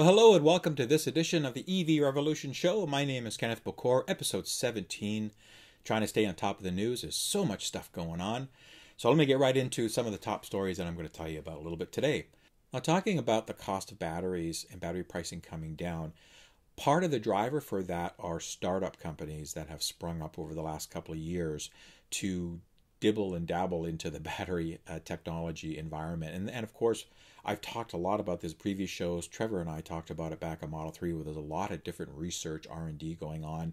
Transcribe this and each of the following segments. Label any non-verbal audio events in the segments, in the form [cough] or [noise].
Well, hello and welcome to this edition of the EV Revolution Show. My name is Kenneth Bokor, episode 17. Trying to stay on top of the news. There's so much stuff going on. So let me get right into some of the top stories that I'm going to tell you about a little bit today. Now, talking about the cost of batteries and battery pricing coming down, part of the driver for that are startup companies that have sprung up over the last couple of years to dibble and dabble into the [laughs] battery uh, technology environment. And, and of course, I've talked a lot about this previous shows. Trevor and I talked about it back on Model 3 where there's a lot of different research, R&D going on.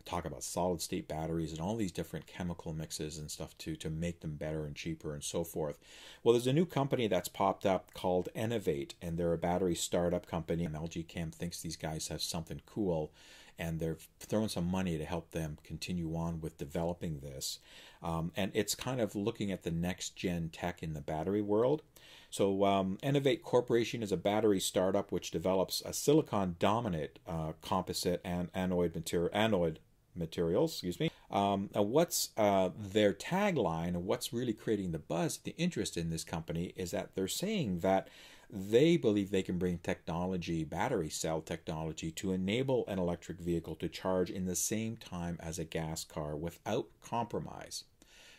I talk about solid state batteries and all these different chemical mixes and stuff to, to make them better and cheaper and so forth. Well, there's a new company that's popped up called Enevate, and they're a battery startup company. LG Chem thinks these guys have something cool and they're throwing some money to help them continue on with developing this. Um, and it's kind of looking at the next gen tech in the battery world. So, um, Enevate Corporation is a battery startup which develops a silicon dominant uh, composite and anode material anode materials. Excuse me. Um, what's uh, their tagline? And what's really creating the buzz, the interest in this company is that they're saying that they believe they can bring technology, battery cell technology, to enable an electric vehicle to charge in the same time as a gas car without compromise.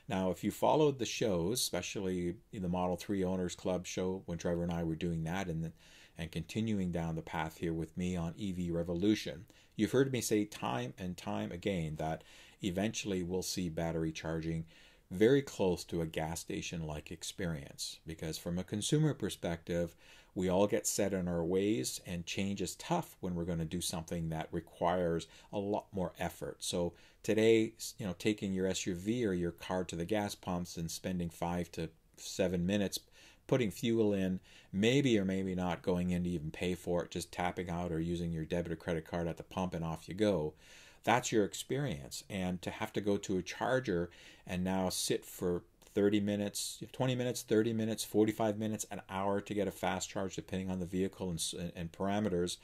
Now, if you followed the shows, especially the Model 3 Owners Club show when Trevor and I were doing that and, and continuing down the path here with me on EV Revolution, you've heard me say time and time again that eventually we'll see battery charging very close to a gas station like experience because from a consumer perspective we all get set in our ways and change is tough when we're going to do something that requires a lot more effort. So today you know taking your suv or your car to the gas pumps and spending five to seven minutes putting fuel in maybe or maybe not going in to even pay for it just tapping out or using your debit or credit card at the pump and off you go that's your experience. And to have to go to a charger and now sit for 30 minutes, 20 minutes, 30 minutes, 45 minutes, an hour to get a fast charge, depending on the vehicle and, and parameters.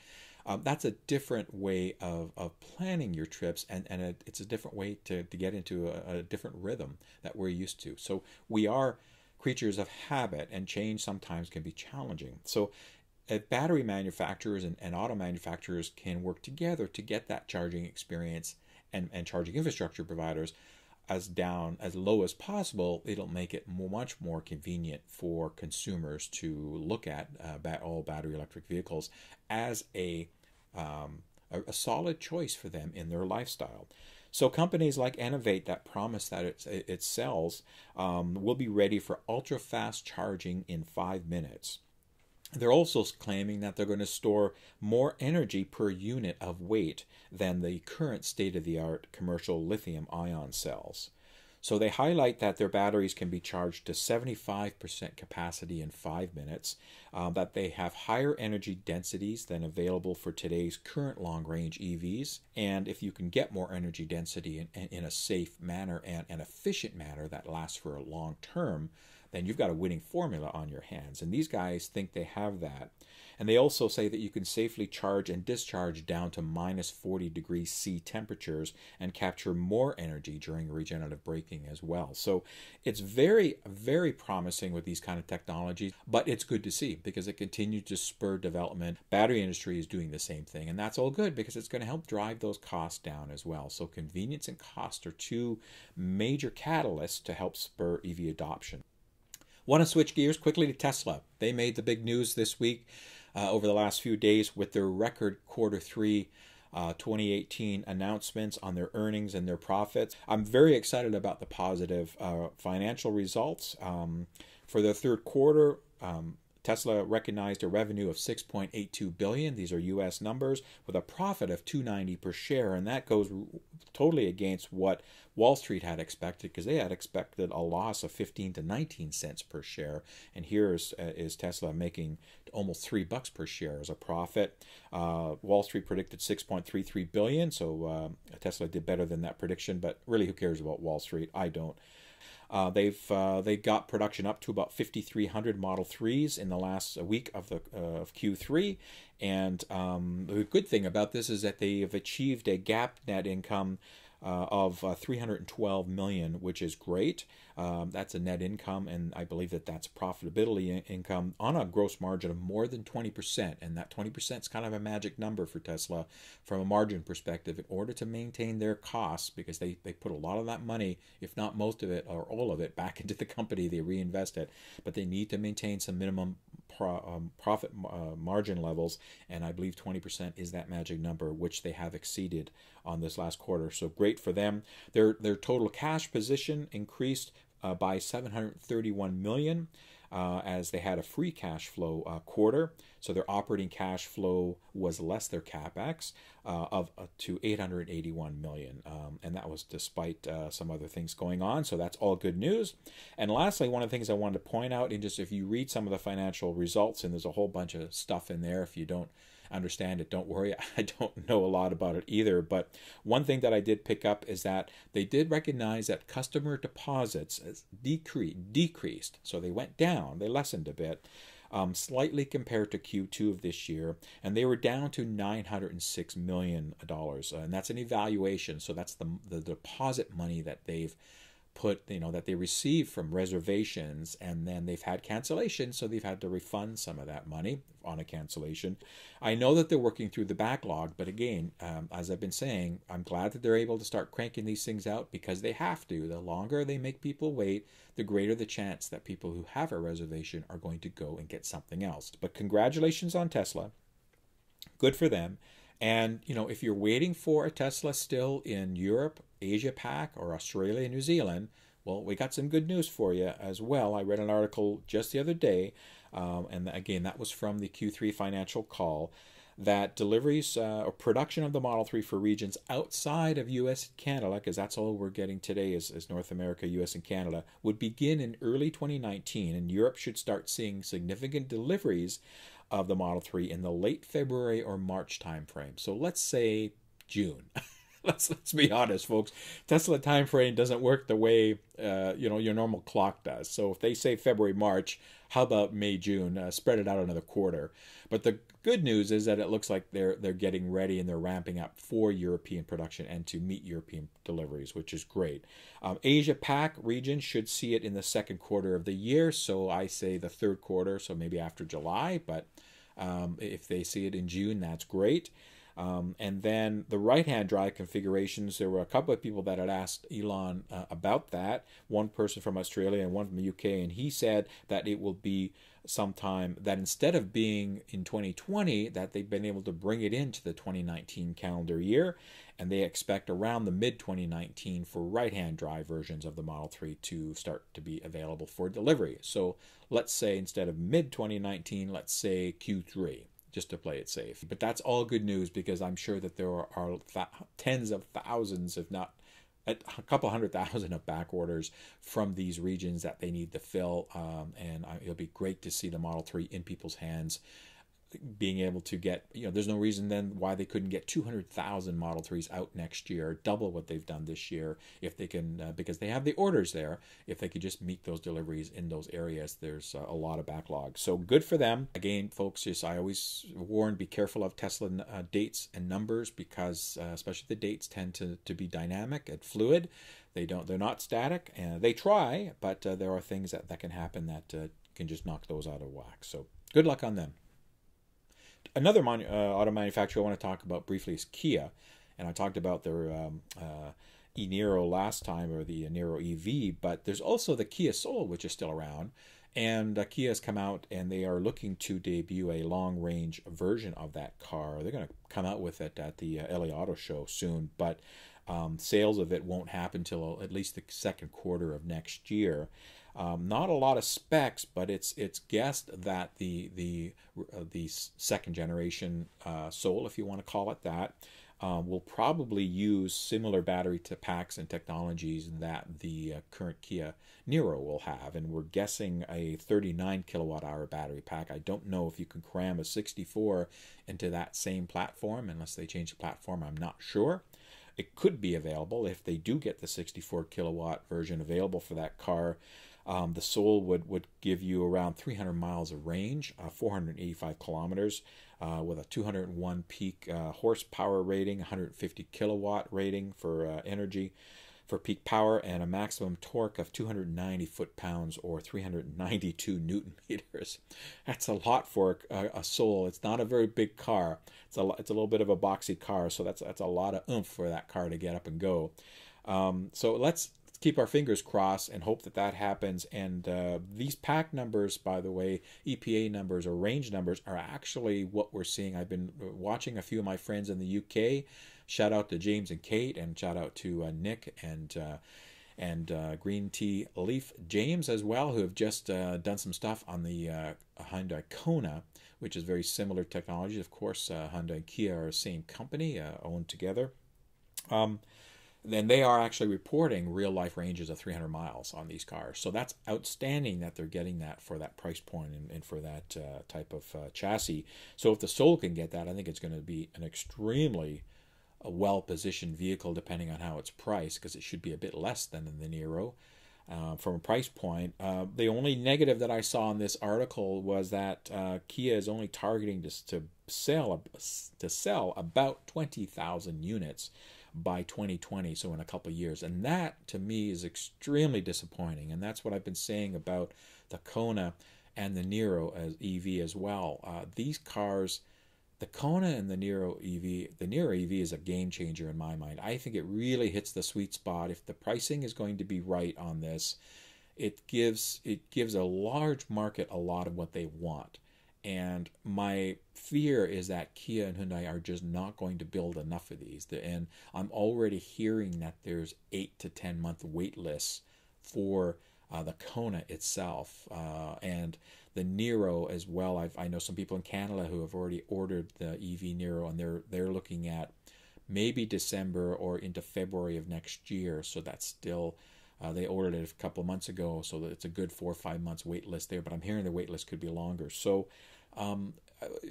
Um, that's a different way of, of planning your trips, and, and it's a different way to, to get into a, a different rhythm that we're used to. So we are creatures of habit, and change sometimes can be challenging. So battery manufacturers and, and auto manufacturers can work together to get that charging experience and, and charging infrastructure providers as down as low as possible. It'll make it much more convenient for consumers to look at uh, all battery electric vehicles as a, um, a, a solid choice for them in their lifestyle. So companies like Enevate that promise that it, its cells um, will be ready for ultra fast charging in five minutes they're also claiming that they're going to store more energy per unit of weight than the current state of the art commercial lithium ion cells. So they highlight that their batteries can be charged to 75% capacity in five minutes, um, that they have higher energy densities than available for today's current long range EVs, and if you can get more energy density in, in a safe manner and an efficient manner that lasts for a long term, then you've got a winning formula on your hands. And these guys think they have that. And they also say that you can safely charge and discharge down to minus 40 degrees C temperatures and capture more energy during regenerative braking as well. So it's very, very promising with these kind of technologies, but it's good to see because it continues to spur development. Battery industry is doing the same thing, and that's all good because it's going to help drive those costs down as well. So convenience and cost are two major catalysts to help spur EV adoption. Want to switch gears quickly to Tesla. They made the big news this week uh, over the last few days with their record quarter three uh, 2018 announcements on their earnings and their profits. I'm very excited about the positive uh, financial results. Um, for the third quarter, um, Tesla recognized a revenue of 6.82 billion. These are US numbers with a profit of 290 per share and that goes totally against what Wall Street had expected because they had expected a loss of 15 to 19 cents per share and here is, uh, is Tesla making almost 3 bucks per share as a profit. Uh, Wall Street predicted 6.33 billion so uh, Tesla did better than that prediction but really who cares about Wall Street? I don't. Uh, they've uh, they got production up to about 5,300 Model 3s in the last week of the uh, of Q3, and um, the good thing about this is that they have achieved a GAAP net income uh, of uh, 312 million, which is great. Um, that's a net income, and I believe that that's profitability in- income on a gross margin of more than 20%. And that 20% is kind of a magic number for Tesla from a margin perspective in order to maintain their costs because they, they put a lot of that money, if not most of it or all of it, back [laughs] into the company. They reinvest it, but they need to maintain some minimum pro, um, profit uh, margin levels, and I believe 20% is that magic number, which they have exceeded on this last quarter. So great for them. Their their total cash position increased uh, by 731 million. Uh, as they had a free cash flow uh, quarter. So their operating cash flow was less their capex uh, of uh, to 881 million, um, and that was despite uh, some other things going on. So that's all good news. And lastly, one of the things I wanted to point out, and just if you read some of the financial results, and there's a whole bunch of stuff in there. If you don't understand it. Don't worry, [laughs] I don't know a lot about it either. But one thing that I did pick up is that they did recognize that customer deposits decreased, decreased. So they went down, they lessened a bit. Um, slightly compared to Q2 of this year, and they were down to 906 million dollars, and that's an evaluation. So that's the the deposit money that they've put you know that they receive from reservations and then they've had cancellations so they've had to refund some of that money on a cancellation. I know that they're working through the backlog but again um, as i've been saying i'm glad that they're able to start cranking these things out because they have to. The longer they make people wait the greater the chance that people who have a reservation are going to go and get something else. But congratulations on tesla. Good for them and you know, if you're waiting for a Tesla still in Europe, Asia Pac, or Australia, New Zealand, well, we got some good news for you as well. I read an article just the other day, um, and again, that was from the Q3 Financial Call, that deliveries uh, or production of the Model 3 for regions outside of US and Canada, because that's all we're getting today is, is North America, US, and Canada, would begin in early 2019, and Europe should start seeing significant deliveries of the Model 3 in the late February or March timeframe. So let's say June. [laughs] [laughs] let's let's be honest, folks. Tesla timeframe doesn't work the way uh, you know your normal clock does. So if they say February, March, how about May, June? Uh, spread it out another quarter. But the good news is that it looks like they're they're getting ready and they're ramping up for European production and to meet European deliveries, which is great. Um, Asia Pac region should see it in the second quarter of the year, so I say the third quarter, so maybe after July. But um, if they see it in June, that's great. Um, and then the right hand drive configurations, there were a couple of people that had asked Elon uh, about that. One person from Australia and one from the UK, and he said that it will be sometime that instead of being in 2020, that they've been able to bring it into the 2019 calendar year, and they expect around the mid 2019 for right hand drive versions of the Model 3 to start to be available for delivery. So let's say instead of mid 2019, let's say Q3 just to play it safe. But that's all good news because I'm sure that there are, are th- tens of thousands, if not a couple hundred thousand of back orders from these regions that they need to fill. Um, and it'll be great to see the Model 3 in people's hands being able to get you know there's no reason then why they couldn't get 200,000 Model 3s out next year double what they've done this year if they can uh, because they have the orders there if they could just meet those deliveries in those areas there's uh, a lot of backlog. So good for them. Again folks just I always warn be careful of Tesla uh, dates and numbers because uh, especially the dates tend to, to be dynamic and fluid. They don't they're not static and they try but uh, there are things that, that can happen that uh, can just knock those out of whack. So good luck on them another mon- uh, auto manufacturer I want to talk about briefly is Kia, and I talked about their um, uh, e-Niro last time or the Niro EV, but there's also the Kia Soul which is still around, and uh, Kia has come out and they are looking to debut a long-range version of that car. They're going to come out with it at the uh, LA Auto Show soon, but um, sales of it won't happen until at least the second quarter of next year. Um, not a lot of specs, but it's it's guessed that the the uh, the second generation uh, Soul, if you want to call it that, um, will probably use similar battery to packs and technologies that the uh, current Kia Niro will have, and we're guessing a 39 kilowatt hour battery pack. I don't know if you can cram a 64 into that same platform unless they change the platform. I'm not sure. It could be available if they do get the 64 kilowatt version available for that car. Um, the Soul would, would give you around 300 miles of range, uh, 485 kilometers. uh, with a 201 peak uh, horsepower rating, 150 kilowatt rating for uh, energy for peak power, and a maximum torque of 290 foot pounds or 392 [laughs] newton meters. That's a lot for a, a Soul. It's not a very big car. It's a it's a little bit of a boxy car, so that's that's a lot of oomph for that car to get up and go. Um, so let's keep our fingers crossed and hope that that happens. And uh, these pack numbers, by the way, EPA numbers or range numbers, are actually what we're seeing. I've been uh, watching a few of my friends in the UK. Shout out to James and Kate, and shout out to uh, Nick and. Uh, and uh, Green Tea Leaf James as well, who have just uh, done some stuff on the Hyundai Kona, which is very similar technology. Of course, Hyundai and Kia are the same company, owned together. Um, then they are actually reporting real life ranges of 300 miles on these cars. So that's outstanding that they're getting that for that price point and, and for that uh, type of uh, chassis. So if the Soul can get that, I think it's going to be an extremely uh, well positioned vehicle depending on how it's priced because it should be a bit less than the Niro. Uh, from a price point, uh, the only negative that I saw in this article was that uh, Kia is only targeting to, to sell to sell about twenty thousand units by 2020, so in a couple years. And that to me is extremely disappointing. And that's what I've been saying about the Kona and the Niro as EV as well. Uh, these cars, the Kona and the Niro EV, the Niro EV is a game changer in my mind. I think it really hits the sweet spot. If the pricing is going to be right on this, it gives it gives a large market a lot of what they want. And my fear is that Kia and Hyundai are just not going to build enough of these. And I'm already hearing that there's eight to 10 month wait lists for uh, the Kona itself uh, and the Niro as well. I've, I know some people in Canada who have already ordered the EV Niro and they're, they're looking at maybe December or into February of next year. So that's still. Uh, they ordered it a couple months ago, so it's a good four or five months wait list there. But I'm hearing the wait list could be longer. So um,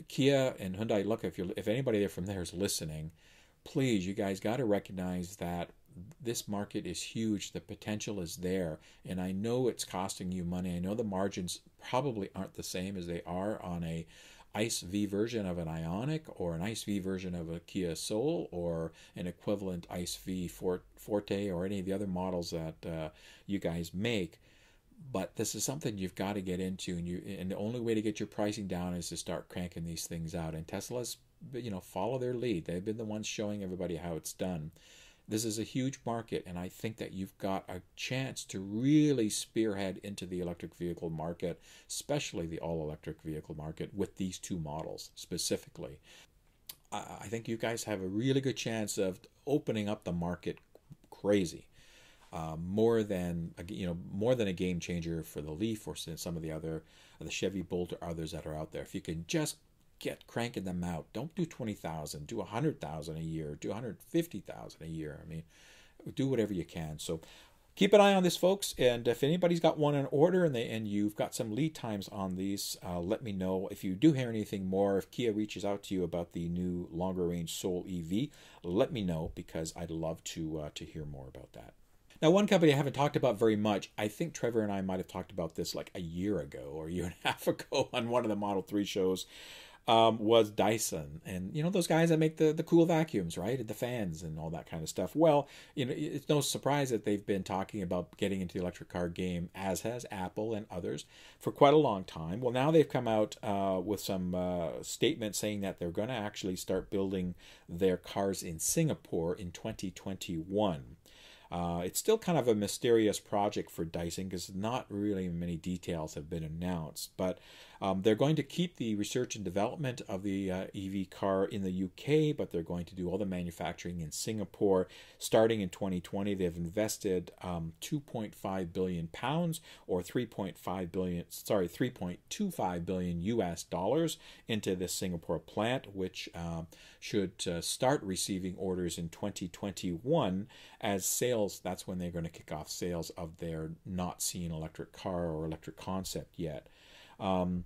Kia and Hyundai, look, if you if anybody there from there is listening, please, you guys got to recognize that this market is huge. The potential is there, and I know it's costing you money. I know the margins probably aren't the same as they are on a ICE V version of an Ioniq or an ICE V version of a Kia Soul or an equivalent ICE V Forte or any of the other models that uh, you guys make but this is something you've got to get into and you and the only way to get your pricing down is to start cranking these things out. And tesla's you know follow their lead. They've been the ones showing everybody how it's done. This is a huge market and i think that you've got a chance to really spearhead into the electric vehicle market especially the all electric vehicle market with these two models specifically. I think you guys have a really good chance of opening up the market crazy uh, more than you know more than a game changer for the Leaf or some of the other the Chevy Bolt or others that are out there. If you can just get cranking them out, don't do twenty thousand, do a hundred thousand a year, do one hundred fifty thousand a year. I mean, do whatever you can. So keep an eye on this, folks. And if anybody's got one in order and they and you've got some lead times on these, uh, let me know. If you do hear anything more, if Kia reaches out to you about the new longer range Soul EV, let me know because I'd love to uh, to hear more about that. Now, one company I haven't talked about very much, I think Trevor and I might have talked about this like a year ago or a year and a [laughs] half ago on one of the Model 3 shows, um, was Dyson. And, you know, those guys that make the, the cool vacuums, right? The fans and all that kind of stuff. Well, you know, it's no surprise that they've been talking about getting into the electric car game, as has Apple and others, for quite a long time. Well, now they've come out uh, with some uh, statements saying that they're going to actually start building their cars in Singapore in 2021. Uh, it's still kind of a mysterious project for Dyson because not really many details have been announced. But um, they're going to keep the research and development of the uh, EV car in the UK, but they're going to do all the manufacturing in Singapore. Starting in 2020, they've invested um, 2.5 billion pounds or 3.5 billion, sorry, 3.25 billion US dollars into this Singapore plant, which uh, should uh, start receiving orders in 2021 as sales. That's when they're going to kick off sales of their not seen electric car or electric concept yet. Um,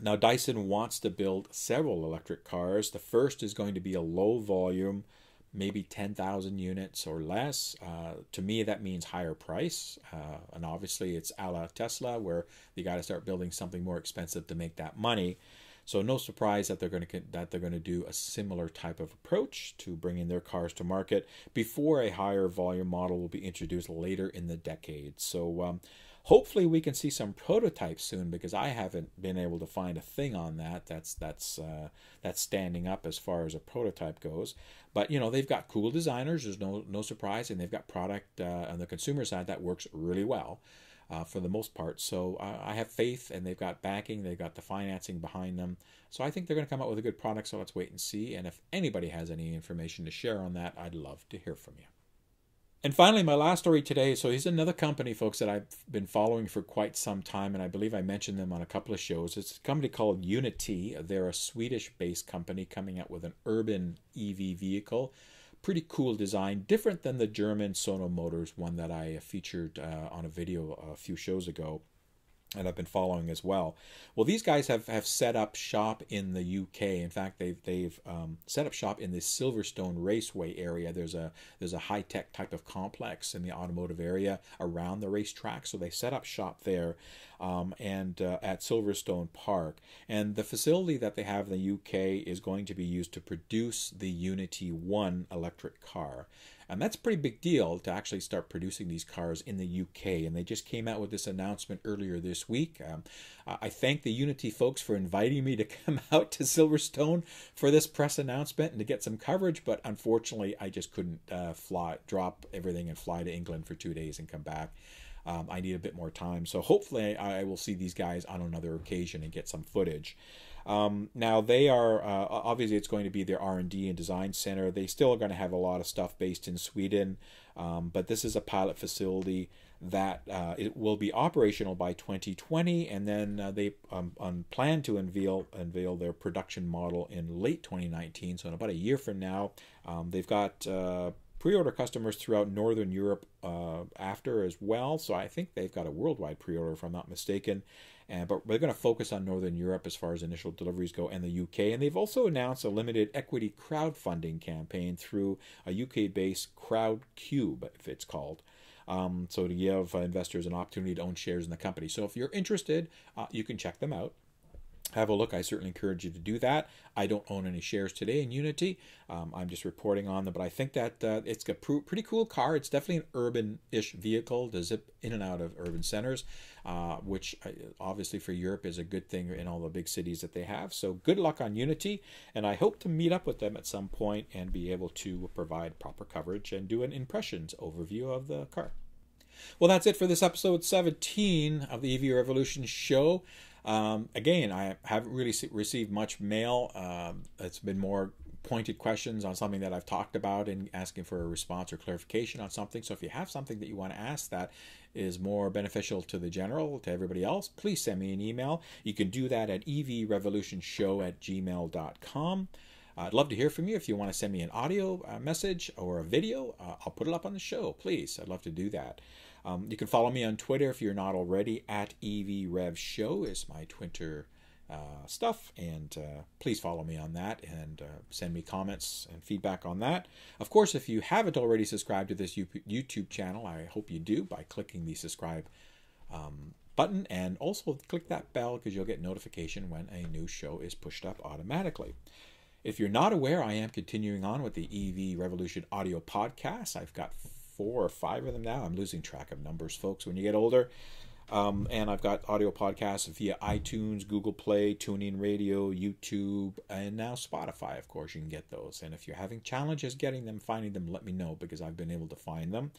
now, Dyson wants to build several electric cars. The first is going to be a low volume, maybe 10,000 units or less. Uh, to me, that means higher price. Uh, and obviously, it's a la Tesla, where you got to start building something more expensive to make that money. So no surprise that they're going to that they're going to do a similar type of approach to bringing their cars to market before a higher volume model will be introduced later in the decade. So um, hopefully we can see some prototypes soon because I haven't been able to find a thing on that that's that's uh, that's standing up as far as a prototype goes. But you know they've got cool designers. There's no no surprise, and they've got product uh, on the consumer side that works really well uh, for the most part. So I, I have faith, and they've got backing, they've got the financing behind them. So I think they're going to come out with a good product. So let's wait and see. And if anybody has any information to share on that, I'd love to hear from you. And finally, my last story today. So he's another company, folks, that I've been following for quite some time, and I believe I mentioned them on a couple of shows. It's a company called Uniti. They're a Swedish-based company coming out with an urban EV vehicle pretty cool design, different than the German Sono Motors one that I featured uh, on a video a few shows ago and I've been following as well. Well, these guys have, have set up shop in the UK. In fact, they've they've um, set up shop in the Silverstone Raceway area. There's a there's a high tech type of complex in the automotive area around the racetrack. So they set up shop there, um, and uh, at Silverstone Park. And the facility that they have in the UK is going to be used to produce the Uniti One electric car. And that's a pretty big deal to actually start producing these cars in the UK. And they just came out with this announcement earlier this week. Um, I thank the Uniti folks for inviting me to [laughs] come out to Silverstone for this press announcement and to get some coverage. But unfortunately, I just couldn't uh, fly, drop everything and fly to England for two days and come back. Um, I need a bit more time. So hopefully, I will see these guys on another occasion and get some footage. Um, now they are uh, obviously it's going to be their R and D and design center. They still are going to have a lot of stuff based in Sweden, um, but this is a pilot facility that uh, it will be operational by 2020, and then uh, they um, plan to unveil unveil their production model in late 2019. So in about a year from now, um, they've got uh, pre-order customers throughout northern Europe uh, after as well. So I think they've got a worldwide pre-order, if I'm not mistaken. And, but they're going to focus on Northern Europe as far as initial deliveries go and the UK. And they've also announced a limited equity crowdfunding campaign through a UK based CrowdCube, if it's called. Um, so to give uh, investors an opportunity to own shares in the company. So if you're interested, uh, you can check them out have a look. I certainly encourage you to do that. I don't own any shares today in Uniti. Um, I'm just reporting on them, but I think that uh, it's a pretty cool car. It's definitely an urban-ish vehicle to zip in and out of urban centers, uh, which uh, obviously for Europe is a good thing in all the big cities that they have. So good luck on Uniti, and I hope to meet up with them at some point and be able to provide proper coverage and do an impressions overview of the car. Well, that's it for this episode 17 of the EV Revolution show. Um, again, I haven't really received much mail. Um, it's been more pointed questions on something that I've talked about and asking for a response or clarification on something. So if you have something that you want to ask that is more beneficial to the general, to everybody else, please send me an email. You can do that at evrevolutionshow at gmail.com. I'd love to hear from you. If you want to send me an audio uh, message or a video, uh, I'll put it up on the show, please. I'd love to do that. Um, you can follow me on Twitter if you're not already. At EVRev Show is my Twitter uh, stuff, and uh, please follow me on that and uh, send me comments and feedback on that. Of course, if you haven't already subscribed to this YouTube channel, I hope you do by clicking the subscribe um, button and also click that bell because you'll get notification when a new show is pushed up automatically. If you're not aware, I am continuing on with the EV Revolution audio podcast. I've got four or five of them now. I'm losing track of numbers, folks, when you get older. Um, and I've got audio podcasts via iTunes, Google Play, TuneIn Radio, YouTube, and now Spotify. Of course, you can get those. And if you're having challenges getting them, finding them, let me know because I've been able to find them.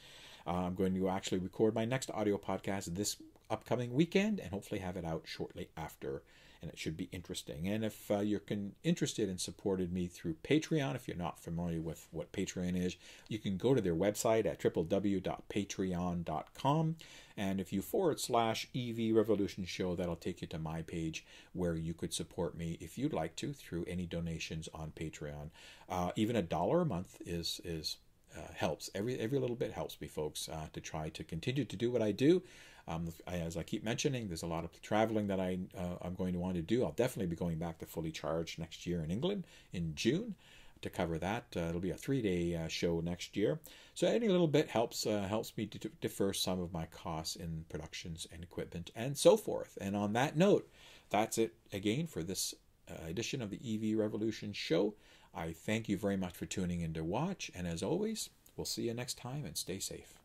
Uh, I'm going to actually record my next audio podcast this upcoming weekend and hopefully have it out shortly after and it should be interesting. And if uh, you're con- interested and supported me through Patreon, if you're not familiar with what Patreon is, you can go to their website at www.patreon.com. And if you forward slash EV Revolution Show, that'll take you to my page where you could support me if you'd like to through any donations on Patreon. Uh, even a dollar a month is is uh, helps. Every every little bit helps me, folks, uh, to try to continue to do what I do. Um, as I keep mentioning, there's a lot of traveling that I uh, I'm going to want to do. I'll definitely be going back to fully charged next year in England in June to cover that. Uh, it'll be a three-day uh, show next year, so any little bit helps uh, helps me to defer some of my costs in productions and equipment and so forth. And on that note, that's it again for this uh, edition of the EV Revolution show. I thank you very much for tuning in to watch, and as always, we'll see you next time and stay safe.